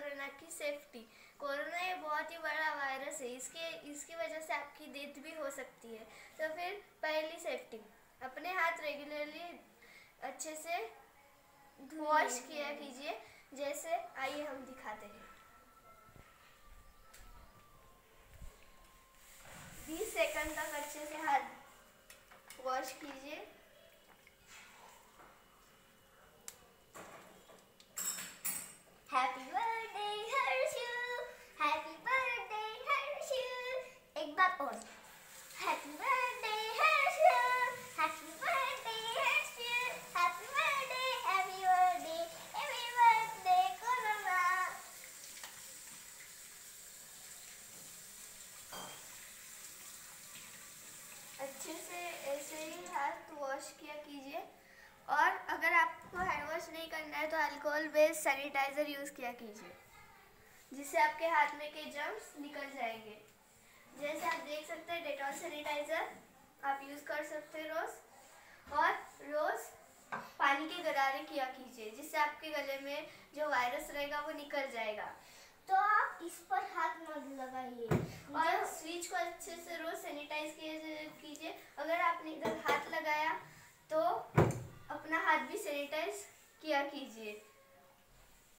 Corona की safety corona ये बहुत ही बड़ा वायरस है। इसके इसकी वजह से आपकी डेथ भी हो सकती है। तो फिर पहली सेफ्टी अपने हाथ रेगुलरली अच्छे से वॉश किया कीजिए। जैसे आइए हम दिखाते हैं। बीस सेकंड तक अच्छे से हाथ वॉश कीजिए। बार और happy birthday Harshu happy birthday Harshu happy birthday happy birthday happy birthday corona अच्छे से ऐसे ही हाथ वॉश किया कीजिए। और अगर आपको हैंड वॉश नहीं करना है तो अल्कोहल बेस्ड सैनिटाइज़र यूज़ किया कीजिए। जिससे आपके हाथ में के जर्म्स निकल जाएँगे जैसे आप देख सकते हैं डेटॉल सैनिटाइज़र आप यूज़ कर सकते हैं रोज़। और रोज़ पानी के गरारे किया कीजिए जिससे आपके गले में जो वायरस रहेगा वो निकल जाएगा। तो आप इस पर हाथ मत लगाइए। और स्विच को अच्छे से रोज सैनिटाइज कीजिए। अगर आपने इधर हाथ लगाया तो अपना हाथ भी सैनिटाइज किया कीजिए।